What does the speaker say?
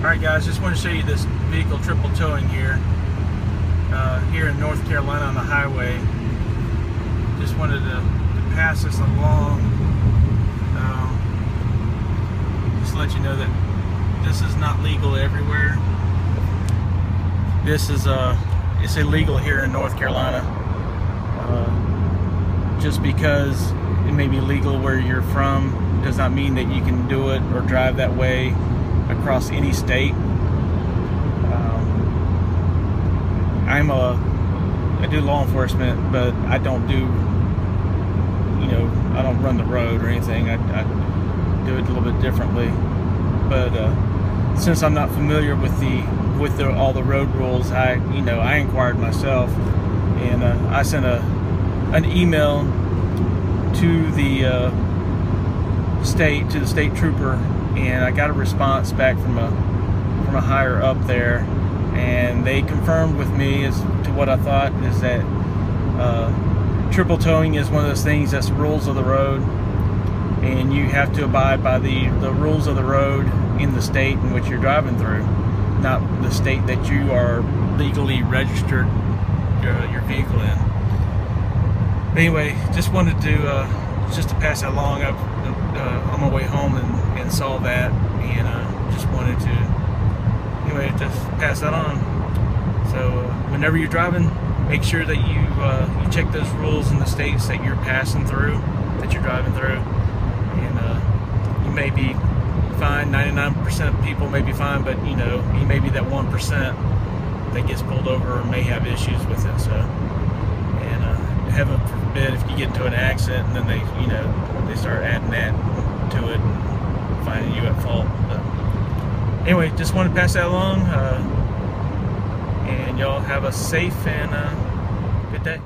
Alright guys, just want to show you this vehicle triple towing here. Uh, here in North Carolina on the highway. Just wanted to, to pass this along. Um, just let you know that this is not legal everywhere. This is uh, it's illegal here in North Carolina. Uh, just because it may be legal where you're from does not mean that you can do it or drive that way across any state. Um, I'm a I do law enforcement, but I don't do you know I don't run the road or anything. I, I do it a little bit differently. But uh, since I'm not familiar with the with the, all the road rules, I you know I inquired myself, and uh, I sent a an email to the uh, state to the state trooper and I got a response back from a from a higher up there, and they confirmed with me as to what I thought is that uh, triple towing is one of those things that's rules of the road, and you have to abide by the the rules of the road in the state in which you're driving through, not the state that you are legally registered your, your vehicle in. Anyway, just wanted to uh, just to pass that along. I, uh, on my way home and, and saw that and uh, just wanted to anyway just pass that on so whenever you're driving make sure that you uh, you check those rules in the states that you're passing through that you're driving through and uh, you may be fine 99% of people may be fine but you know you may be that 1% that gets pulled over or may have issues with it so and uh, heaven forbid if you get into an accident and then they you know they start adding that to it and finding you at fault. But anyway, just want to pass that along. Uh, and y'all have a safe and uh, good day.